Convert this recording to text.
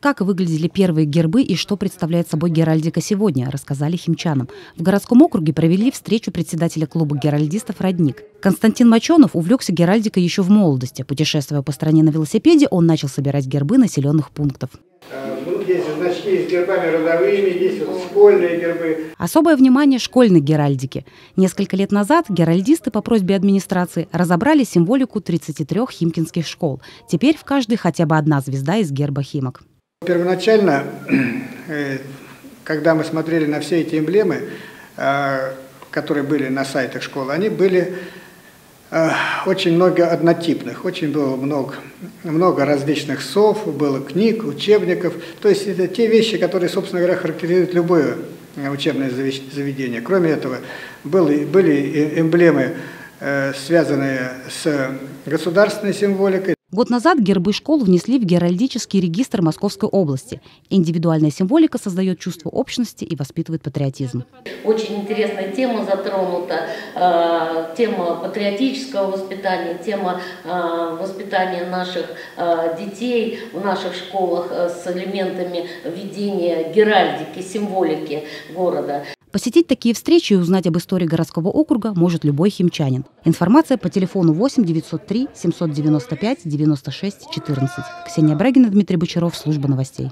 Как выглядели первые гербы и что представляет собой геральдика сегодня, рассказали химчанам. В городском округе провели встречу председателя клуба геральдистов «Родник». Константин Моченов увлекся геральдикой еще в молодости. Путешествуя по стране на велосипеде, он начал собирать гербы населенных пунктов. Ну, есть значки с гербами родовыми, есть вот школьные гербы. Особое внимание школьной геральдике. Несколько лет назад геральдисты по просьбе администрации разобрали символику 33 химкинских школ. Теперь в каждой хотя бы одна звезда из герба Химок. Первоначально, э, когда мы смотрели на все эти эмблемы, э, которые были на сайтах школы, они были э, очень много однотипных, очень было много, много различных сов, было книг, учебников. То есть это те вещи, которые, собственно говоря, характеризуют любое учебное заведение. Кроме этого, были, были эмблемы, связанные с государственной символикой. Год назад гербы школ внесли в геральдический регистр Московской области. Индивидуальная символика создает чувство общности и воспитывает патриотизм. Очень интересная тема затронута. Э, тема патриотического воспитания, тема э, воспитания наших э, детей в наших школах с элементами ведения геральдики, символики города. Посетить такие встречи и узнать об истории городского округа может любой химчанин. Информация по телефону 8 903 795 96 14. Ксения Брагина, Дмитрий Бочаров, служба новостей.